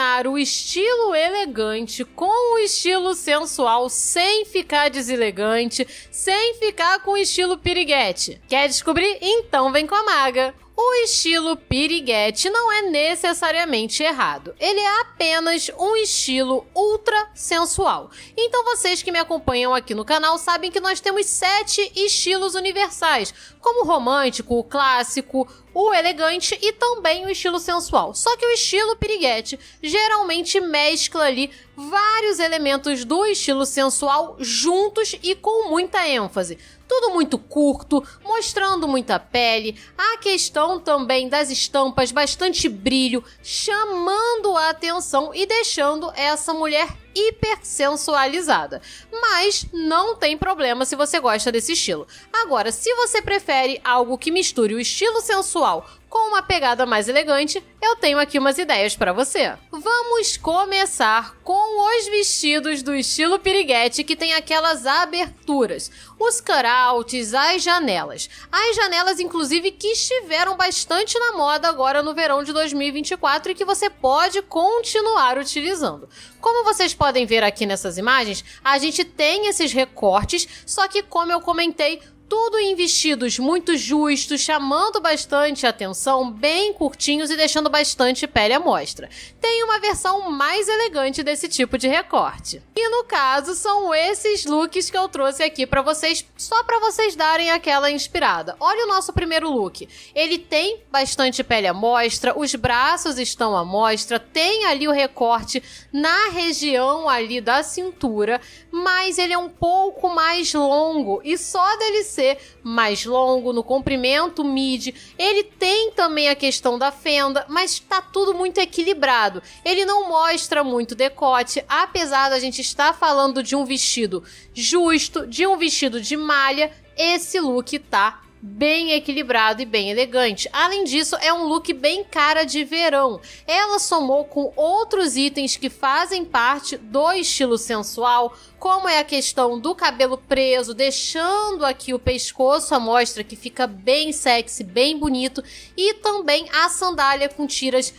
combinar o estilo elegante com o estilo sensual sem ficar deselegante, sem ficar com o estilo piriguete. Quer descobrir? Então vem com a maga. O estilo piriguete não é necessariamente errado. Ele é apenas um estilo ultra sensual. Então vocês que me acompanham aqui no canal sabem que nós temos sete estilos universais, como o romântico, o clássico, o elegante e também o estilo sensual. Só que o estilo piriguete geralmente mescla ali vários elementos do estilo sensual juntos e com muita ênfase. Tudo muito curto, mostrando muita pele. A questão também das estampas, bastante brilho, chamando a atenção e deixando essa mulher hipersensualizada. Mas não tem problema se você gosta desse estilo. Agora, se você prefere algo que misture o estilo sensual com uma pegada mais elegante, eu tenho aqui umas ideias para você. Vamos começar com os vestidos do estilo piriguete que tem aquelas aberturas, os cutouts, as janelas. As janelas, inclusive, que estiveram bastante na moda agora no verão de 2024 e que você pode continuar utilizando. Como vocês podem ver aqui nessas imagens, a gente tem esses recortes, só que como eu comentei, tudo em vestidos muito justos, chamando bastante atenção, bem curtinhos e deixando bastante pele à mostra. Tem uma versão mais elegante desse tipo de recorte. E no caso, são esses looks que eu trouxe aqui para vocês, só para vocês darem aquela inspirada. Olha o nosso primeiro look. Ele tem bastante pele à mostra, os braços estão à mostra, tem ali o recorte na região ali da cintura, mas ele é um pouco mais longo e só dele ser ser mais longo no comprimento mid. Ele tem também a questão da fenda, mas está tudo muito equilibrado. Ele não mostra muito decote, apesar da gente estar falando de um vestido justo, de um vestido de malha, esse look tá bem equilibrado e bem elegante. Além disso, é um look bem cara de verão. Ela somou com outros itens que fazem parte do estilo sensual, como é a questão do cabelo preso, deixando aqui o pescoço à mostra, que fica bem sexy, bem bonito, e também a sandália com tiras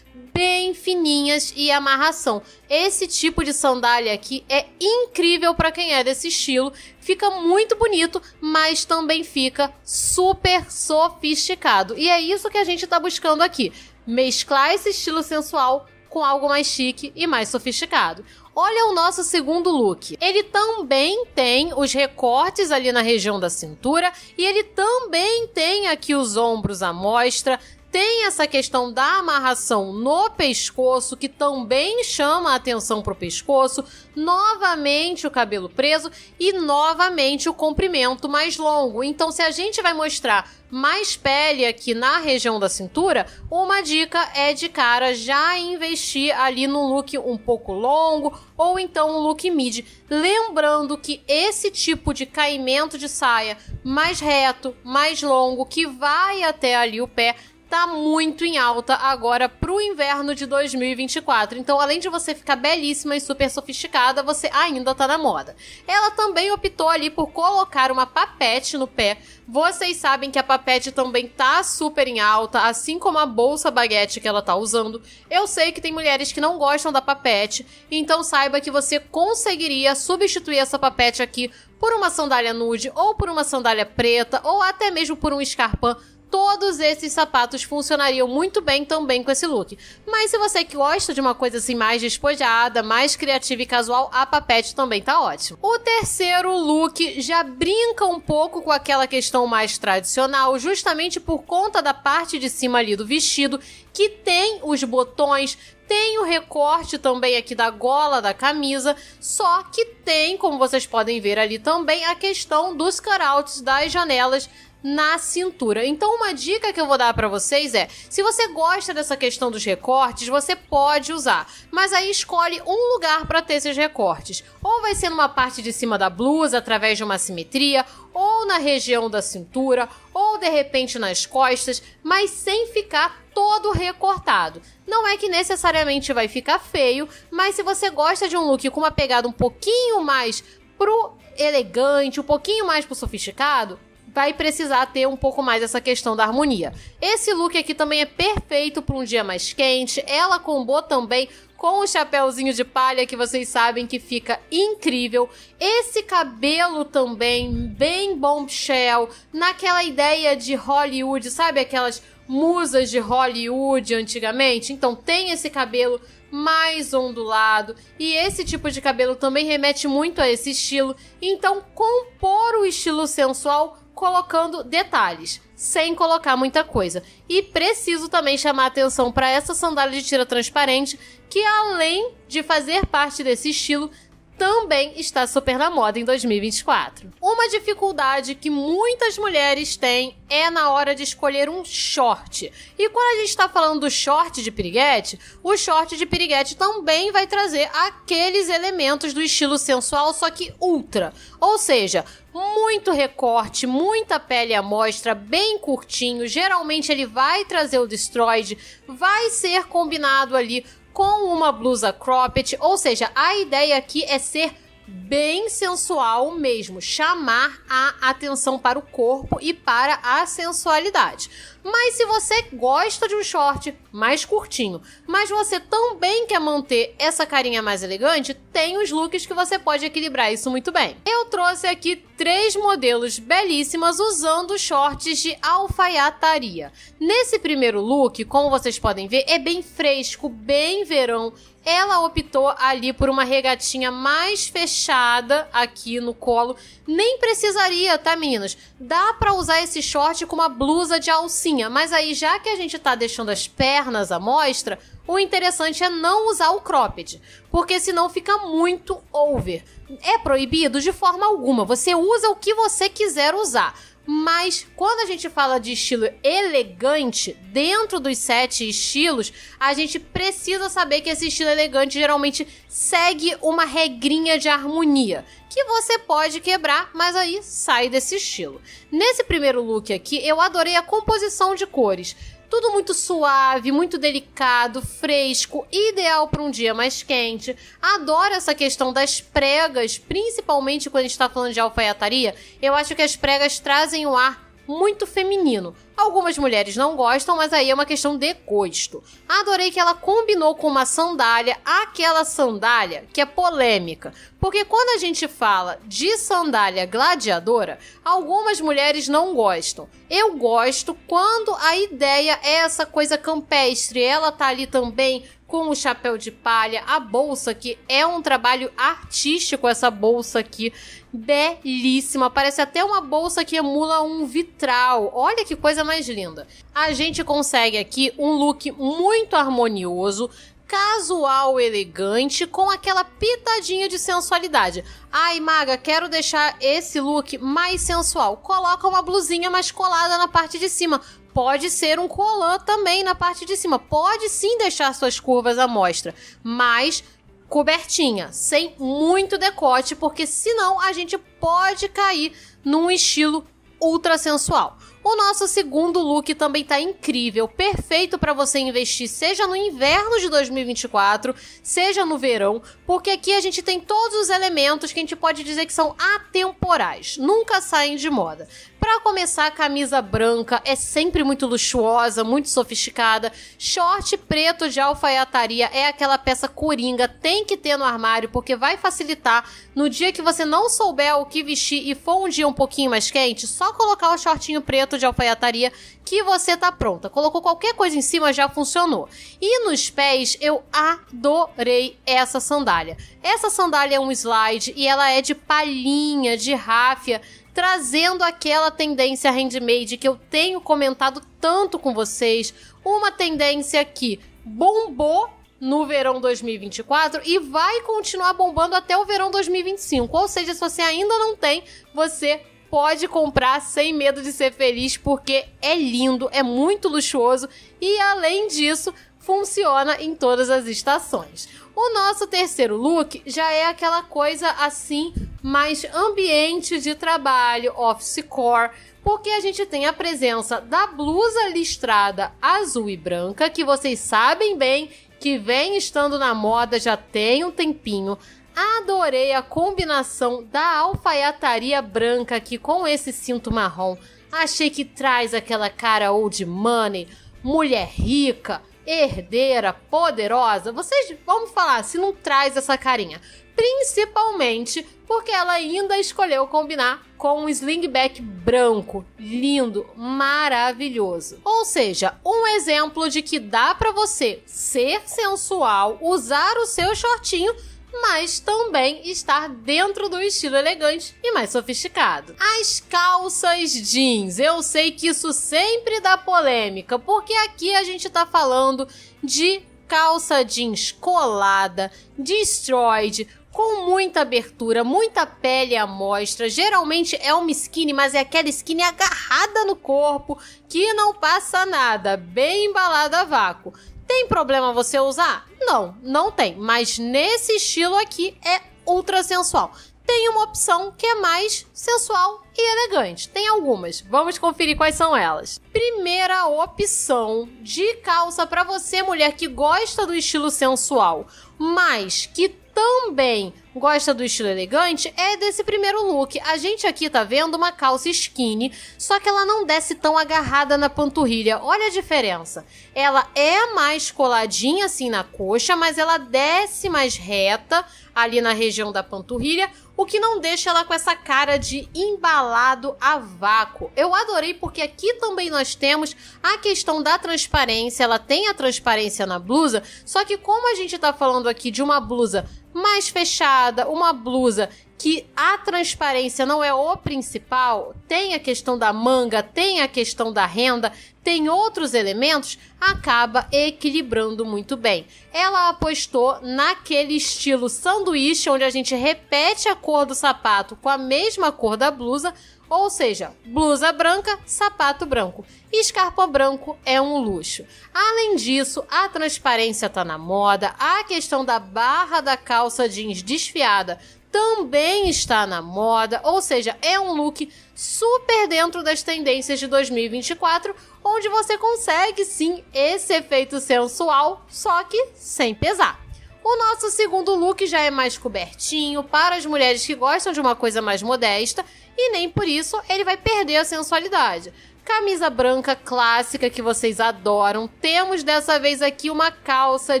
bem fininhas e amarração. Esse tipo de sandália aqui é incrível para quem é desse estilo, fica muito bonito, mas também fica super sofisticado. E é isso que a gente está buscando aqui, mesclar esse estilo sensual com algo mais chique e mais sofisticado. Olha o nosso segundo look. Ele também tem os recortes ali na região da cintura e ele também tem aqui os ombros à mostra, tem essa questão da amarração no pescoço, que também chama a atenção para o pescoço. Novamente o cabelo preso e novamente o comprimento mais longo. Então, se a gente vai mostrar mais pele aqui na região da cintura, uma dica é de cara já investir ali no look um pouco longo ou então um look mid. Lembrando que esse tipo de caimento de saia mais reto, mais longo, que vai até ali o pé, tá muito em alta agora pro inverno de 2024. Então, além de você ficar belíssima e super sofisticada, você ainda tá na moda. Ela também optou ali por colocar uma papete no pé. Vocês sabem que a papete também tá super em alta, assim como a bolsa baguete que ela tá usando. Eu sei que tem mulheres que não gostam da papete, então saiba que você conseguiria substituir essa papete aqui por uma sandália nude, ou por uma sandália preta, ou até mesmo por um escarpão todos esses sapatos funcionariam muito bem também com esse look. Mas se você gosta de uma coisa assim mais despojada, mais criativa e casual, a papete também tá ótimo. O terceiro look já brinca um pouco com aquela questão mais tradicional, justamente por conta da parte de cima ali do vestido, que tem os botões, tem o recorte também aqui da gola da camisa, só que tem, como vocês podem ver ali também, a questão dos cutouts das janelas na cintura. Então, uma dica que eu vou dar para vocês é: se você gosta dessa questão dos recortes, você pode usar, mas aí escolhe um lugar para ter esses recortes. Ou vai ser numa parte de cima da blusa, através de uma simetria, ou na região da cintura, ou de repente nas costas, mas sem ficar todo recortado. Não é que necessariamente vai ficar feio, mas se você gosta de um look com uma pegada um pouquinho mais pro elegante, um pouquinho mais pro sofisticado, vai precisar ter um pouco mais essa questão da harmonia. Esse look aqui também é perfeito para um dia mais quente. Ela combou também com o chapéuzinho de palha que vocês sabem que fica incrível. Esse cabelo também bem bombshell, naquela ideia de Hollywood, sabe aquelas musas de Hollywood antigamente? Então tem esse cabelo mais ondulado. E esse tipo de cabelo também remete muito a esse estilo. Então, compor o estilo sensual colocando detalhes, sem colocar muita coisa. E preciso também chamar atenção para essa sandália de tira transparente, que além de fazer parte desse estilo, também está super na moda em 2024. Uma dificuldade que muitas mulheres têm é na hora de escolher um short. E quando a gente está falando do short de piriguete, o short de piriguete também vai trazer aqueles elementos do estilo sensual, só que ultra. Ou seja, muito recorte, muita pele à mostra, bem curtinho. Geralmente ele vai trazer o destroyed, vai ser combinado ali com uma blusa cropped, ou seja, a ideia aqui é ser bem sensual mesmo, chamar a atenção para o corpo e para a sensualidade. Mas se você gosta de um short mais curtinho, mas você também quer manter essa carinha mais elegante, tem os looks que você pode equilibrar isso muito bem. Eu trouxe aqui três modelos belíssimas usando shorts de alfaiataria. Nesse primeiro look, como vocês podem ver, é bem fresco, bem verão, ela optou ali por uma regatinha mais fechada aqui no colo. Nem precisaria, tá, meninas? Dá para usar esse short com uma blusa de alcinha, mas aí já que a gente tá deixando as pernas à mostra, o interessante é não usar o cropped, porque senão fica muito over. É proibido de forma alguma. Você usa o que você quiser usar. Mas quando a gente fala de estilo elegante, dentro dos sete estilos, a gente precisa saber que esse estilo elegante geralmente segue uma regrinha de harmonia, que você pode quebrar, mas aí sai desse estilo. Nesse primeiro look aqui, eu adorei a composição de cores. Tudo muito suave, muito delicado, fresco, ideal para um dia mais quente. Adoro essa questão das pregas, principalmente quando a gente está falando de alfaiataria. Eu acho que as pregas trazem o ar muito feminino. Algumas mulheres não gostam, mas aí é uma questão de gosto. Adorei que ela combinou com uma sandália, aquela sandália que é polêmica. Porque quando a gente fala de sandália gladiadora, algumas mulheres não gostam. Eu gosto quando a ideia é essa coisa campestre. Ela tá ali também com o chapéu de palha, a bolsa que é um trabalho artístico essa bolsa aqui, belíssima, parece até uma bolsa que emula um vitral. Olha que coisa mais linda. A gente consegue aqui um look muito harmonioso, casual elegante com aquela pitadinha de sensualidade. Ai, maga, quero deixar esse look mais sensual. Coloca uma blusinha mais colada na parte de cima. Pode ser um colã também na parte de cima. Pode sim deixar suas curvas à mostra, mas cobertinha, sem muito decote, porque senão a gente pode cair num estilo ultra sensual. O nosso segundo look também tá incrível, perfeito para você investir, seja no inverno de 2024, seja no verão, porque aqui a gente tem todos os elementos que a gente pode dizer que são atemporais, nunca saem de moda. Para começar, a camisa branca é sempre muito luxuosa, muito sofisticada. Short preto de alfaiataria é aquela peça coringa, tem que ter no armário porque vai facilitar no dia que você não souber o que vestir e for um dia um pouquinho mais quente, só colocar o shortinho preto de alfaiataria que você tá pronta. Colocou qualquer coisa em cima já funcionou. E nos pés eu adorei essa sandália. Essa sandália é um slide e ela é de palhinha, de ráfia trazendo aquela tendência handmade que eu tenho comentado tanto com vocês, uma tendência que bombou no verão 2024 e vai continuar bombando até o verão 2025. Ou seja, se você ainda não tem, você pode comprar sem medo de ser feliz, porque é lindo, é muito luxuoso e além disso, funciona em todas as estações. O nosso terceiro look já é aquela coisa assim, mais ambiente de trabalho, office core, porque a gente tem a presença da blusa listrada azul e branca, que vocês sabem bem que vem estando na moda já tem um tempinho. Adorei a combinação da alfaiataria branca aqui com esse cinto marrom. Achei que traz aquela cara old money, mulher rica, herdeira, poderosa. Vocês vão falar se não traz essa carinha. Principalmente porque ela ainda escolheu combinar com um slingback branco, lindo, maravilhoso. Ou seja, um exemplo de que dá para você ser sensual, usar o seu shortinho mas também estar dentro do estilo elegante e mais sofisticado. As calças jeans, eu sei que isso sempre dá polêmica, porque aqui a gente tá falando de calça jeans colada, destroyed, com muita abertura, muita pele à mostra. Geralmente é uma skinny, mas é aquela skinny agarrada no corpo que não passa nada, bem embalada a vácuo. Tem problema você usar? Não, não tem. Mas nesse estilo aqui é ultra sensual. Tem uma opção que é mais sensual e elegante. Tem algumas. Vamos conferir quais são elas. Primeira opção de calça para você, mulher que gosta do estilo sensual, mas que também gosta do estilo elegante é desse primeiro look. A gente aqui tá vendo uma calça skinny, só que ela não desce tão agarrada na panturrilha. Olha a diferença. Ela é mais coladinha assim na coxa, mas ela desce mais reta ali na região da panturrilha, o que não deixa ela com essa cara de embalado a vácuo. Eu adorei porque aqui também nós temos a questão da transparência, ela tem a transparência na blusa, só que como a gente tá falando aqui de uma blusa mais fechada, uma blusa que a transparência não é o principal, tem a questão da manga, tem a questão da renda, tem outros elementos, acaba equilibrando muito bem. Ela apostou naquele estilo sanduíche, onde a gente repete a cor do sapato com a mesma cor da blusa, ou seja, blusa branca, sapato branco. Escarpa branco é um luxo. Além disso, a transparência tá na moda, a questão da barra da calça jeans desfiada também está na moda, ou seja, é um look super dentro das tendências de 2024, onde você consegue sim esse efeito sensual, só que sem pesar. O nosso segundo look já é mais cobertinho para as mulheres que gostam de uma coisa mais modesta e nem por isso ele vai perder a sensualidade. Camisa branca clássica que vocês adoram. Temos dessa vez aqui uma calça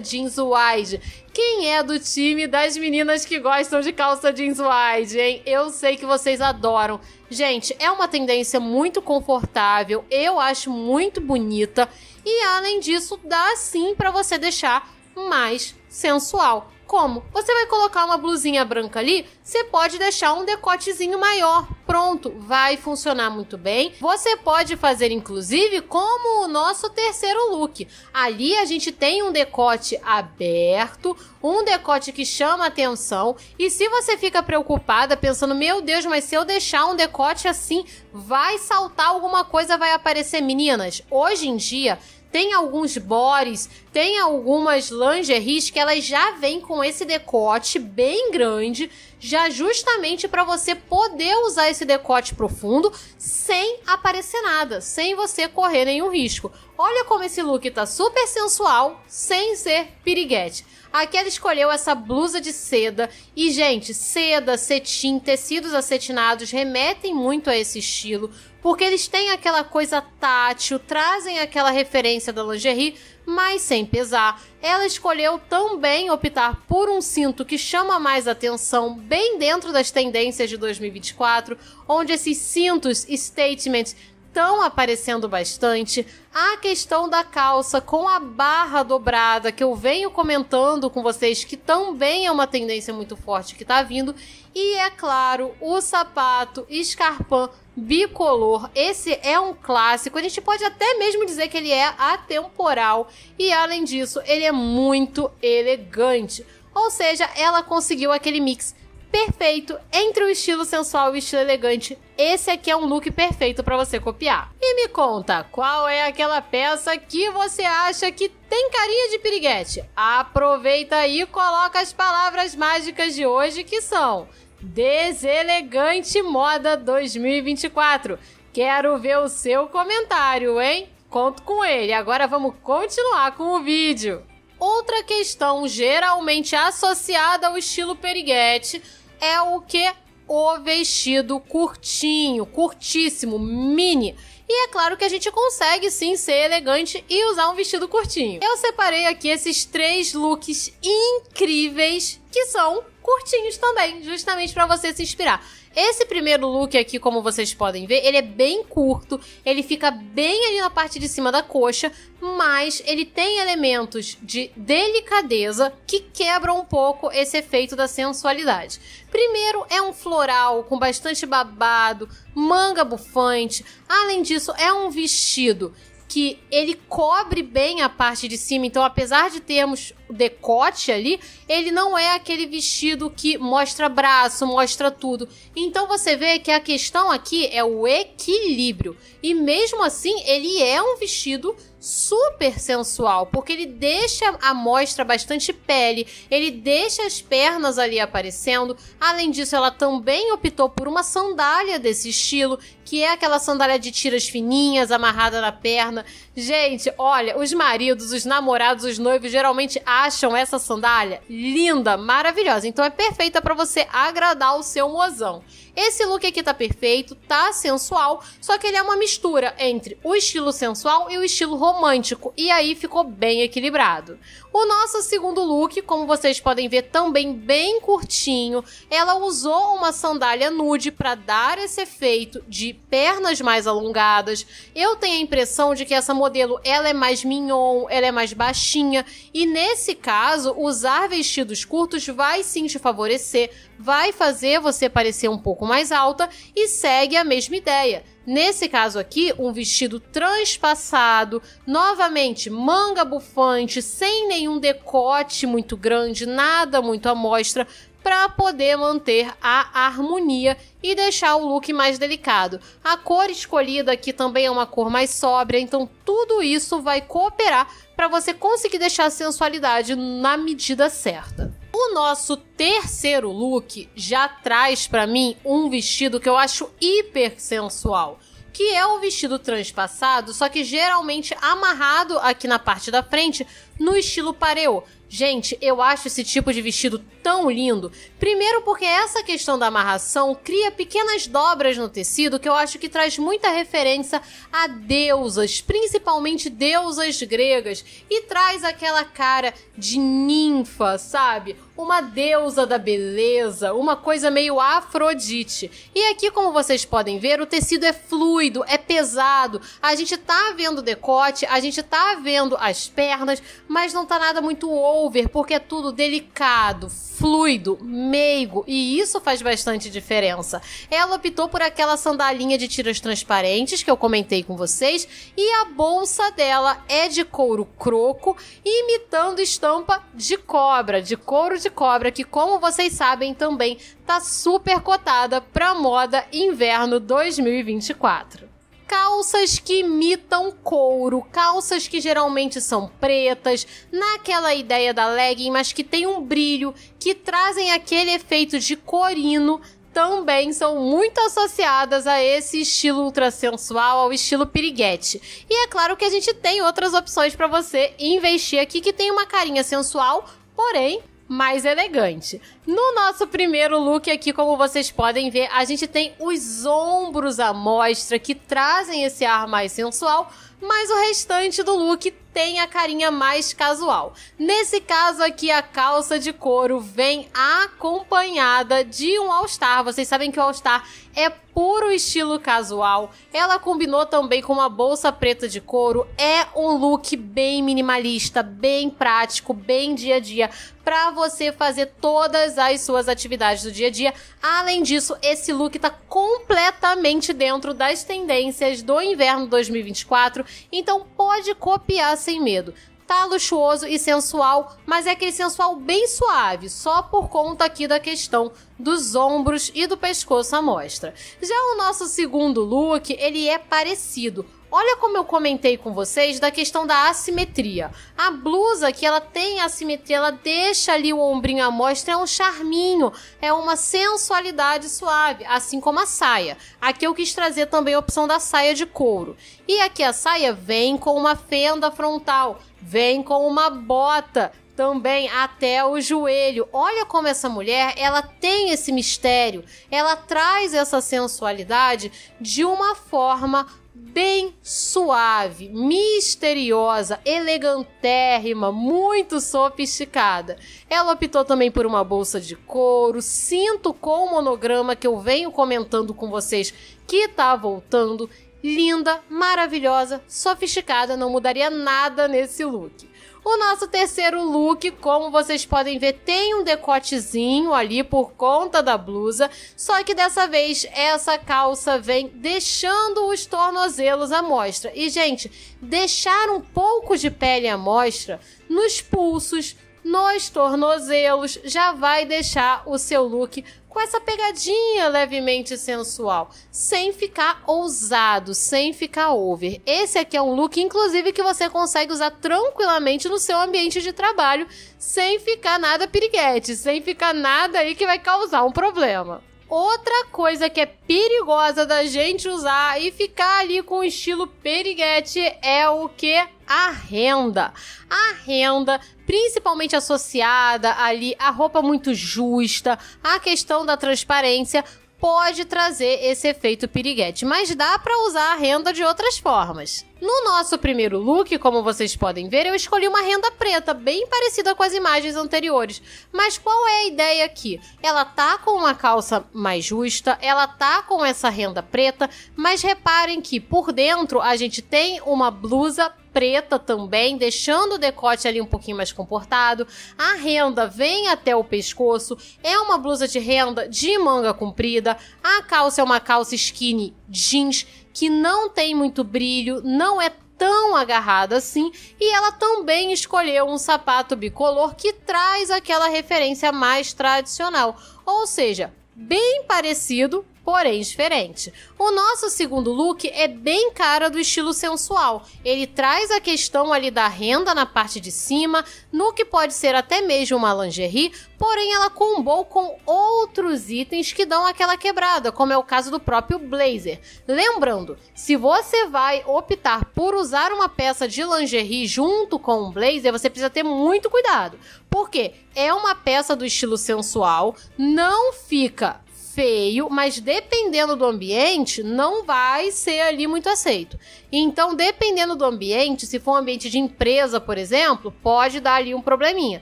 jeans wide. Quem é do time das meninas que gostam de calça jeans wide, hein? Eu sei que vocês adoram. Gente, é uma tendência muito confortável, eu acho muito bonita e além disso, dá sim para você deixar mais sensual. Como? Você vai colocar uma blusinha branca ali, você pode deixar um decotezinho maior. Pronto, vai funcionar muito bem. Você pode fazer inclusive como o nosso terceiro look. Ali a gente tem um decote aberto, um decote que chama atenção. E se você fica preocupada pensando, meu Deus, mas se eu deixar um decote assim, vai saltar alguma coisa, vai aparecer. Meninas, hoje em dia tem alguns bores, tem algumas lingeries que elas já vêm com esse decote bem grande, já justamente para você poder usar esse decote profundo sem aparecer nada, sem você correr nenhum risco. Olha como esse look tá super sensual, sem ser piriguete. Aqui ela escolheu essa blusa de seda. E, gente, seda, cetim, tecidos acetinados remetem muito a esse estilo. Porque eles têm aquela coisa tátil, trazem aquela referência da lingerie, mas sem pesar. Ela escolheu também optar por um cinto que chama mais atenção, bem dentro das tendências de 2024, onde esses cintos statements estão aparecendo bastante. A questão da calça com a barra dobrada, que eu venho comentando com vocês, que também é uma tendência muito forte que está vindo. E é claro, o sapato escarpão bicolor. Esse é um clássico. A gente pode até mesmo dizer que ele é atemporal. E além disso, ele é muito elegante. Ou seja, ela conseguiu aquele mix perfeito entre o estilo sensual e o estilo elegante. Esse aqui é um look perfeito para você copiar. E me conta, qual é aquela peça que você acha que tem carinha de piriguete? Aproveita e coloca as palavras mágicas de hoje que são Deselegante Moda 2024. Quero ver o seu comentário, hein? Conto com ele. Agora vamos continuar com o vídeo. Outra questão geralmente associada ao estilo periguete é o que? O vestido curtinho, curtíssimo, mini. E é claro que a gente consegue sim ser elegante e usar um vestido curtinho. Eu separei aqui esses três looks incríveis que são curtinhos também, justamente para você se inspirar. Esse primeiro look aqui, como vocês podem ver, ele é bem curto, ele fica bem ali na parte de cima da coxa, mas ele tem elementos de delicadeza que quebram um pouco esse efeito da sensualidade. Primeiro é um floral com bastante babado, manga bufante. Além disso, é um vestido que ele cobre bem a parte de cima. Então, apesar de termos o decote ali, ele não é aquele vestido que mostra braço, mostra tudo. Então você vê que a questão aqui é o equilíbrio. E mesmo assim, ele é um vestido super sensual, porque ele deixa a mostra bastante pele, ele deixa as pernas ali aparecendo. Além disso, ela também optou por uma sandália desse estilo, que é aquela sandália de tiras fininhas, amarrada na perna. Gente, olha, os maridos, os namorados, os noivos geralmente acham essa sandália linda, maravilhosa. Então é perfeita para você agradar o seu mozão. Esse look aqui tá perfeito, tá sensual, só que ele é uma mistura entre o estilo sensual e o estilo romântico, e aí ficou bem equilibrado. O nosso segundo look, como vocês podem ver, também bem curtinho. Ela usou uma sandália nude para dar esse efeito de pernas mais alongadas. Eu tenho a impressão de que essa modelo ela é mais mignon, ela é mais baixinha e nesse caso usar vestidos curtos vai sim te favorecer, vai fazer você parecer um pouco mais alta e segue a mesma ideia. Nesse caso aqui, um vestido transpassado, novamente manga bufante, sem nenhum decote muito grande, nada muito à mostra, para poder manter a harmonia e deixar o look mais delicado. A cor escolhida aqui também é uma cor mais sóbria, então tudo isso vai cooperar para você conseguir deixar a sensualidade na medida certa. O nosso terceiro look já traz para mim um vestido que eu acho hiper sensual que é o vestido transpassado, só que geralmente amarrado aqui na parte da frente no estilo pareô. Gente, eu acho esse tipo de vestido tão lindo. Primeiro porque essa questão da amarração cria pequenas dobras no tecido que eu acho que traz muita referência a deusas, principalmente deusas gregas, e traz aquela cara de ninfa, sabe? Uma deusa da beleza, uma coisa meio Afrodite. E aqui, como vocês podem ver, o tecido é fluido, é pesado. A gente tá vendo o decote, a gente tá vendo as pernas, mas não tá nada muito over, porque é tudo delicado, fluido, meigo, e isso faz bastante diferença. Ela optou por aquela sandalinha de tiras transparentes que eu comentei com vocês, e a bolsa dela é de couro croco, imitando estampa de cobra, de couro de cobra, que como vocês sabem também tá super cotada para moda inverno 2024 calças que imitam couro, calças que geralmente são pretas, naquela ideia da legging, mas que tem um brilho, que trazem aquele efeito de corino, também são muito associadas a esse estilo ultra sensual, ao estilo piriguete. E é claro que a gente tem outras opções para você investir aqui que tem uma carinha sensual, porém mais elegante. No nosso primeiro look aqui, como vocês podem ver, a gente tem os ombros à mostra que trazem esse ar mais sensual, mas o restante do look tem a carinha mais casual. Nesse caso aqui, a calça de couro vem acompanhada de um All-Star. Vocês sabem que o All-Star é puro estilo casual. Ela combinou também com uma bolsa preta de couro. É um look bem minimalista, bem prático, bem dia a dia para você fazer todas as suas atividades do dia a dia. Além disso, esse look tá completamente dentro das tendências do inverno 2024, então pode copiar sem medo tá luxuoso e sensual, mas é aquele sensual bem suave, só por conta aqui da questão dos ombros e do pescoço à mostra. Já o nosso segundo look, ele é parecido, Olha como eu comentei com vocês da questão da assimetria. A blusa que ela tem assimetria, ela deixa ali o ombrinho à mostra, é um charminho, é uma sensualidade suave, assim como a saia. Aqui eu quis trazer também a opção da saia de couro. E aqui a saia vem com uma fenda frontal, vem com uma bota também até o joelho. Olha como essa mulher, ela tem esse mistério, ela traz essa sensualidade de uma forma bem suave, misteriosa, elegantérrima, muito sofisticada. Ela optou também por uma bolsa de couro, cinto com monograma que eu venho comentando com vocês que tá voltando. Linda, maravilhosa, sofisticada, não mudaria nada nesse look. O nosso terceiro look, como vocês podem ver, tem um decotezinho ali por conta da blusa, só que dessa vez essa calça vem deixando os tornozelos à mostra. E, gente, deixar um pouco de pele à mostra nos pulsos, nos tornozelos, já vai deixar o seu look com essa pegadinha levemente sensual, sem ficar ousado, sem ficar over. Esse aqui é um look, inclusive, que você consegue usar tranquilamente no seu ambiente de trabalho, sem ficar nada piriguete, sem ficar nada aí que vai causar um problema. Outra coisa que é perigosa da gente usar e ficar ali com o estilo periguete é o que? A renda. A renda, principalmente associada ali à roupa muito justa, à questão da transparência, pode trazer esse efeito piriguete, mas dá para usar a renda de outras formas. No nosso primeiro look, como vocês podem ver, eu escolhi uma renda preta, bem parecida com as imagens anteriores. Mas qual é a ideia aqui? Ela tá com uma calça mais justa, ela tá com essa renda preta, mas reparem que por dentro a gente tem uma blusa preta também, deixando o decote ali um pouquinho mais comportado. A renda vem até o pescoço, é uma blusa de renda de manga comprida. A calça é uma calça skinny jeans que não tem muito brilho, não é tão agarrada assim, e ela também escolheu um sapato bicolor que traz aquela referência mais tradicional, ou seja, bem parecido porém diferente. O nosso segundo look é bem cara do estilo sensual. Ele traz a questão ali da renda na parte de cima, no que pode ser até mesmo uma lingerie, porém ela combou com outros itens que dão aquela quebrada, como é o caso do próprio blazer. Lembrando, se você vai optar por usar uma peça de lingerie junto com um blazer, você precisa ter muito cuidado, porque é uma peça do estilo sensual, não fica feio, mas dependendo do ambiente, não vai ser ali muito aceito. Então, dependendo do ambiente, se for um ambiente de empresa, por exemplo, pode dar ali um probleminha.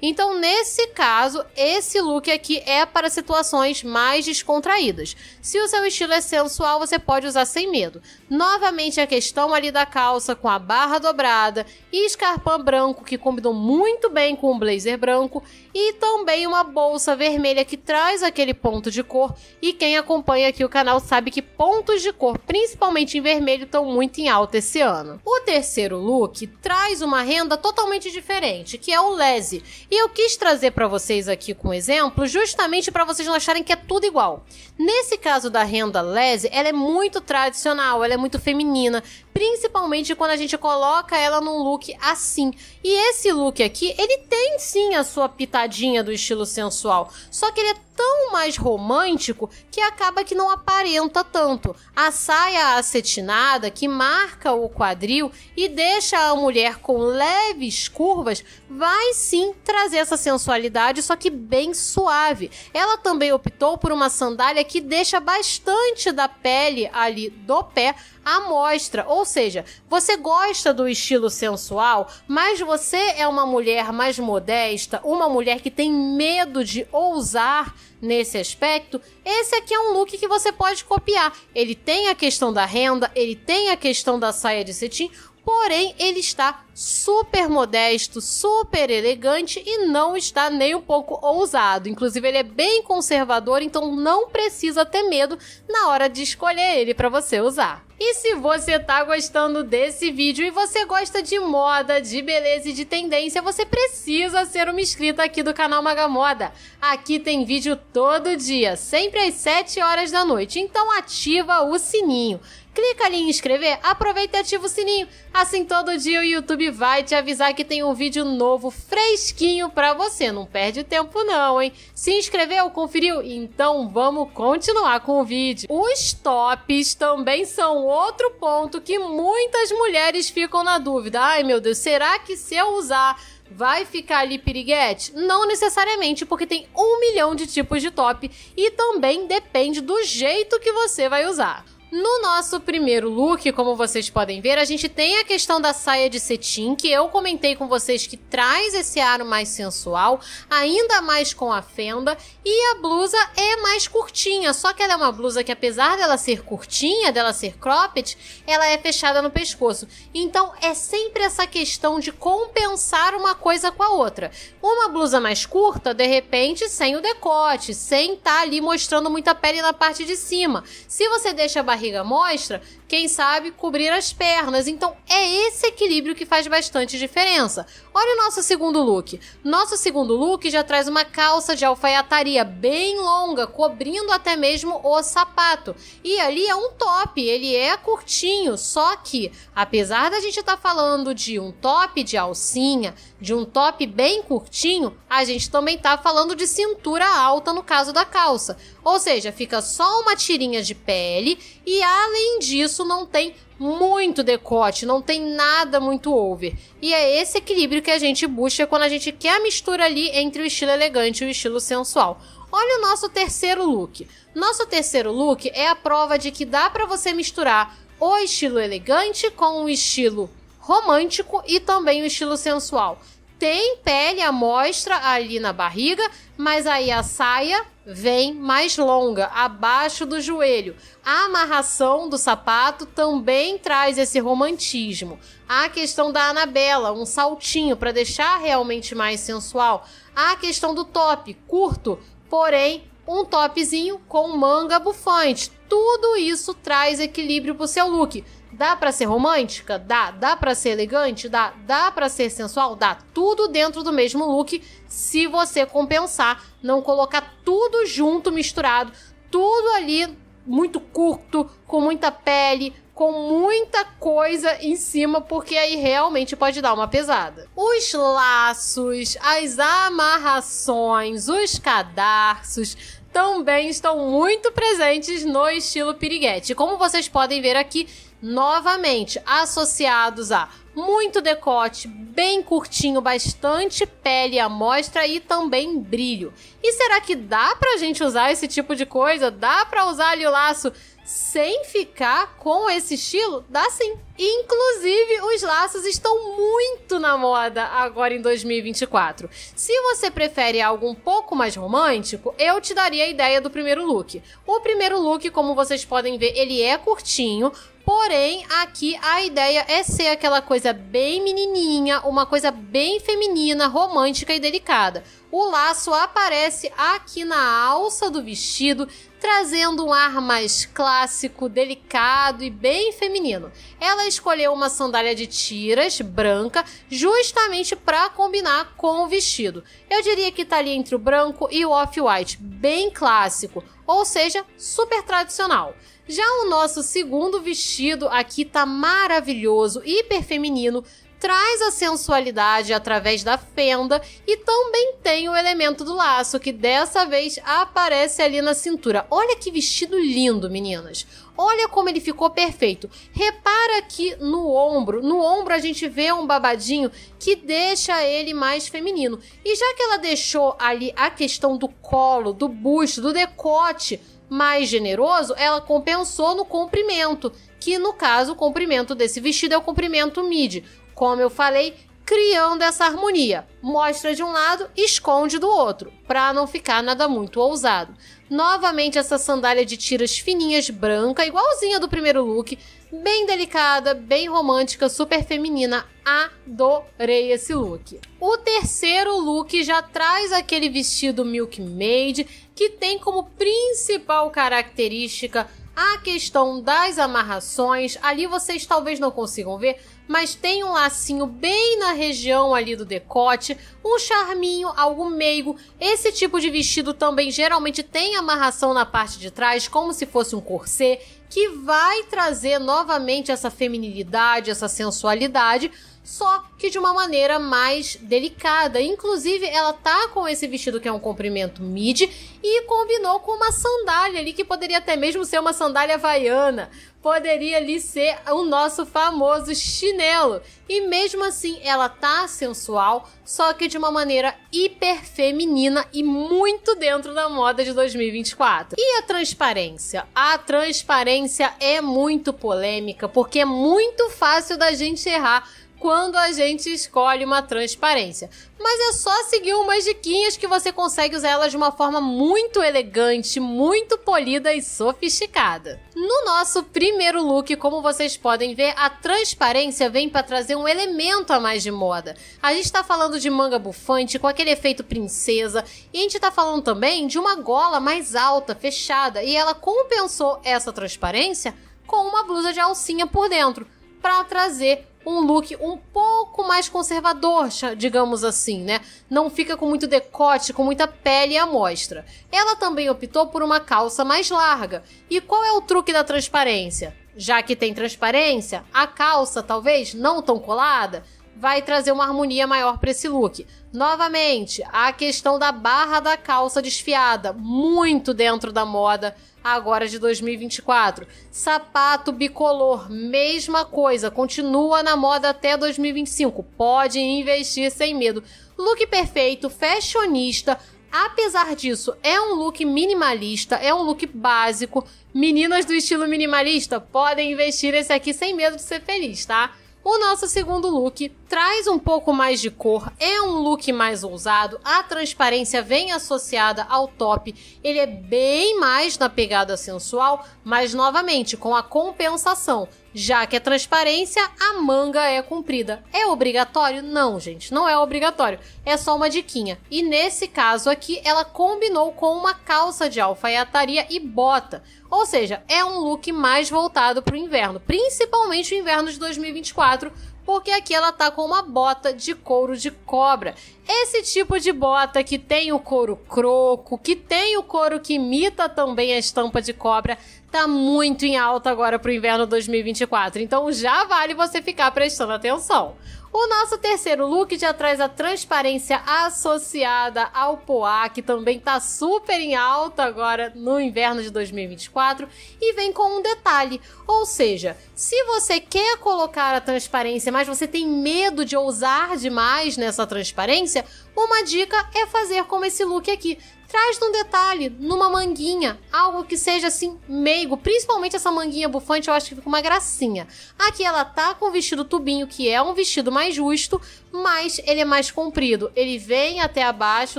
Então, nesse caso, esse look aqui é para situações mais descontraídas. Se o seu estilo é sensual, você pode usar sem medo. Novamente, a questão ali da calça com a barra dobrada e escarpão branco, que combinou muito bem com o blazer branco, e também uma bolsa vermelha que traz aquele ponto de cor. E quem acompanha aqui o canal sabe que pontos de cor, principalmente em vermelho, estão muito em alta esse ano. O terceiro look traz uma renda totalmente diferente, que é o lese. E eu quis trazer para vocês aqui com exemplo, justamente para vocês não acharem que é tudo igual. Nesse caso da renda lese, ela é muito tradicional, ela é muito feminina, principalmente quando a gente coloca ela num look assim. E esse look aqui, ele tem sim a sua pitadinha do estilo sensual, só que ele é tão mais romântico que acaba que não aparenta tanto. A saia acetinada que marca o quadril e deixa a mulher com leves curvas vai sim trazer essa sensualidade, só que bem suave. Ela também optou por uma sandália que deixa bastante da pele ali do pé à mostra. Ou seja, você gosta do estilo sensual, mas você é uma mulher mais modesta, uma mulher que tem medo de ousar nesse aspecto, esse aqui é um look que você pode copiar. Ele tem a questão da renda, ele tem a questão da saia de cetim, porém ele está super modesto, super elegante e não está nem um pouco ousado. Inclusive, ele é bem conservador, então não precisa ter medo na hora de escolher ele para você usar. E se você tá gostando desse vídeo e você gosta de moda, de beleza e de tendência, você precisa ser uma inscrita aqui do canal Magamoda. Aqui tem vídeo todo dia, sempre às 7 horas da noite, então ativa o sininho. Clica ali em inscrever, aproveita e ativa o sininho. Assim todo dia o YouTube vai te avisar que tem um vídeo novo fresquinho para você. Não perde tempo não, hein? Se inscreveu, conferiu? Então vamos continuar com o vídeo. Os tops também são outro ponto que muitas mulheres ficam na dúvida. Ai meu Deus, será que se eu usar vai ficar ali piriguete? Não necessariamente, porque tem um milhão de tipos de top e também depende do jeito que você vai usar. No nosso primeiro look, como vocês podem ver, a gente tem a questão da saia de cetim, que eu comentei com vocês que traz esse ar mais sensual, ainda mais com a fenda, e a blusa é mais curtinha, só que ela é uma blusa que apesar dela ser curtinha, dela ser cropped, ela é fechada no pescoço. Então é sempre essa questão de compensar uma coisa com a outra. Uma blusa mais curta, de repente, sem o decote, sem estar tá ali mostrando muita pele na parte de cima. Se você deixa a barriga barriga mostra, quem sabe cobrir as pernas. Então é esse equilíbrio que faz bastante diferença. Olha o nosso segundo look. Nosso segundo look já traz uma calça de alfaiataria bem longa, cobrindo até mesmo o sapato. E ali é um top, ele é curtinho, só que apesar da gente estar tá falando de um top de alcinha, de um top bem curtinho, a gente também tá falando de cintura alta no caso da calça. Ou seja, fica só uma tirinha de pele e além disso não tem muito decote, não tem nada muito over. E é esse equilíbrio que a gente busca quando a gente quer a mistura ali entre o estilo elegante e o estilo sensual. Olha o nosso terceiro look. Nosso terceiro look é a prova de que dá para você misturar o estilo elegante com o estilo romântico e também o estilo sensual. Tem pele à mostra ali na barriga, mas aí a saia vem mais longa, abaixo do joelho. A amarração do sapato também traz esse romantismo. A questão da Anabela, um saltinho para deixar realmente mais sensual. A questão do top, curto, porém um topzinho com manga bufante. Tudo isso traz equilíbrio pro seu look. Dá para ser romântica? Dá. Dá para ser elegante? Dá. Dá para ser sensual? Dá. Tudo dentro do mesmo look, se você compensar, não colocar tudo junto, misturado, tudo ali muito curto, com muita pele, com muita coisa em cima, porque aí realmente pode dar uma pesada. Os laços, as amarrações, os cadarços também estão muito presentes no estilo piriguete. Como vocês podem ver aqui, novamente associados a muito decote, bem curtinho, bastante pele à mostra e também brilho. E será que dá pra gente usar esse tipo de coisa? Dá pra usar ali o laço sem ficar com esse estilo? Dá sim. Inclusive, os laços estão muito na moda agora em 2024. Se você prefere algo um pouco mais romântico, eu te daria a ideia do primeiro look. O primeiro look, como vocês podem ver, ele é curtinho, Porém, aqui a ideia é ser aquela coisa bem menininha, uma coisa bem feminina, romântica e delicada. O laço aparece aqui na alça do vestido, trazendo um ar mais clássico, delicado e bem feminino. Ela escolheu uma sandália de tiras branca, justamente para combinar com o vestido. Eu diria que tá ali entre o branco e o off-white, bem clássico, ou seja, super tradicional. Já o nosso segundo vestido aqui tá maravilhoso, hiper feminino, traz a sensualidade através da fenda e também tem o elemento do laço, que dessa vez aparece ali na cintura. Olha que vestido lindo, meninas! Olha como ele ficou perfeito. Repara aqui no ombro. No ombro a gente vê um babadinho que deixa ele mais feminino. E já que ela deixou ali a questão do colo, do busto, do decote mais generoso, ela compensou no comprimento, que no caso o comprimento desse vestido é o comprimento midi. Como eu falei, criando essa harmonia. Mostra de um lado, esconde do outro, para não ficar nada muito ousado. Novamente essa sandália de tiras fininhas branca, igualzinha do primeiro look, bem delicada, bem romântica, super feminina. Adorei esse look. O terceiro look já traz aquele vestido milkmaid que tem como principal característica a questão das amarrações. Ali vocês talvez não consigam ver, mas tem um lacinho bem na região ali do decote, um charminho, algo meigo. Esse tipo de vestido também geralmente tem amarração na parte de trás, como se fosse um corset, que vai trazer novamente essa feminilidade, essa sensualidade só que de uma maneira mais delicada. Inclusive, ela tá com esse vestido que é um comprimento midi e combinou com uma sandália ali que poderia até mesmo ser uma sandália havaiana. Poderia ali ser o nosso famoso chinelo. E mesmo assim, ela tá sensual, só que de uma maneira hiper feminina e muito dentro da moda de 2024. E a transparência? A transparência é muito polêmica porque é muito fácil da gente errar quando a gente escolhe uma transparência. Mas é só seguir umas diquinhas que você consegue usar elas de uma forma muito elegante, muito polida e sofisticada. No nosso primeiro look, como vocês podem ver, a transparência vem para trazer um elemento a mais de moda. A gente está falando de manga bufante com aquele efeito princesa e a gente está falando também de uma gola mais alta, fechada, e ela compensou essa transparência com uma blusa de alcinha por dentro para trazer um look um pouco mais conservador, digamos assim, né? Não fica com muito decote, com muita pele à mostra. Ela também optou por uma calça mais larga. E qual é o truque da transparência? Já que tem transparência, a calça, talvez não tão colada, vai trazer uma harmonia maior para esse look. Novamente, a questão da barra da calça desfiada, muito dentro da moda agora de 2024. Sapato bicolor, mesma coisa, continua na moda até 2025. Pode investir sem medo. Look perfeito, fashionista. Apesar disso, é um look minimalista, é um look básico. Meninas do estilo minimalista podem investir esse aqui sem medo de ser feliz, tá? O nosso segundo look traz um pouco mais de cor, é um look mais ousado, a transparência vem associada ao top, ele é bem mais na pegada sensual, mas novamente com a compensação, já que a transparência, a manga é comprida. É obrigatório? Não, gente, não é obrigatório, é só uma diquinha. E nesse caso aqui, ela combinou com uma calça de alfaiataria e bota, ou seja, é um look mais voltado para o inverno, principalmente o inverno de 2024, porque aqui ela tá com uma bota de couro de cobra. Esse tipo de bota que tem o couro croco, que tem o couro que imita também a estampa de cobra, tá muito em alta agora pro inverno 2024. Então já vale você ficar prestando atenção. O nosso terceiro look já traz a transparência associada ao poá, que também tá super em alta agora no inverno de 2024, e vem com um detalhe, ou seja, se você quer colocar a transparência, mas você tem medo de ousar demais nessa transparência, uma dica é fazer como esse look aqui traz num detalhe, numa manguinha, algo que seja assim meigo, principalmente essa manguinha bufante, eu acho que fica uma gracinha. Aqui ela tá com o vestido tubinho, que é um vestido mais justo, mas ele é mais comprido. Ele vem até abaixo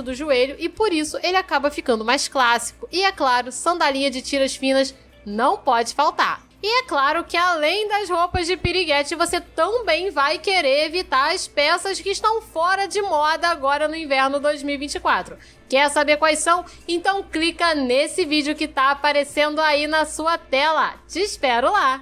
do joelho e por isso ele acaba ficando mais clássico. E é claro, sandalinha de tiras finas não pode faltar. E é claro que além das roupas de piriguete, você também vai querer evitar as peças que estão fora de moda agora no inverno 2024. Quer saber quais são? Então clica nesse vídeo que tá aparecendo aí na sua tela. Te espero lá!